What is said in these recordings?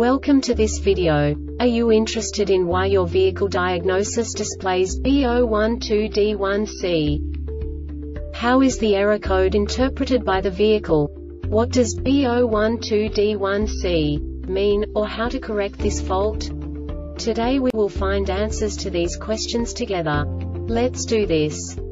Welcome to this video. Are you interested in why your vehicle diagnosis displays B012D1C? How is the error code interpreted by the vehicle? What does B012D1C mean, or how to correct this fault? Today we will find answers to these questions together. Let's do this.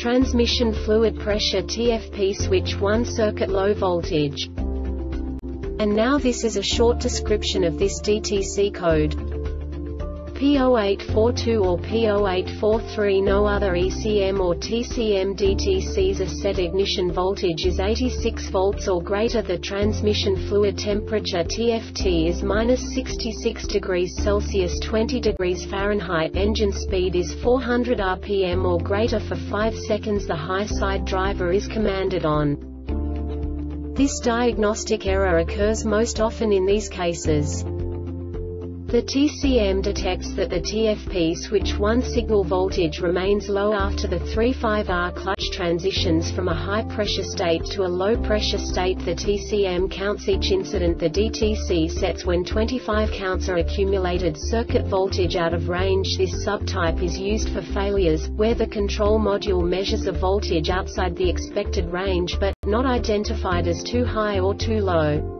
Transmission fluid pressure TFP switch 1 circuit low voltage. And now this is a short description of this DTC code. P0842 or P0843 No other ECM or TCM DTC's A set ignition voltage is 86 volts or greater The transmission fluid temperature TFT is minus 66 degrees Celsius 20 degrees Fahrenheit Engine speed is 400 rpm or greater For 5 seconds the high side driver is commanded on. This diagnostic error occurs most often in these cases. The TCM detects that the TFP switch 1 signal voltage remains low after the 3-5R clutch transitions from a high pressure state to a low pressure state. The TCM counts each incident the DTC sets when 25 counts are accumulated circuit voltage out of range. This subtype is used for failures, where the control module measures a voltage outside the expected range but, not identified as too high or too low.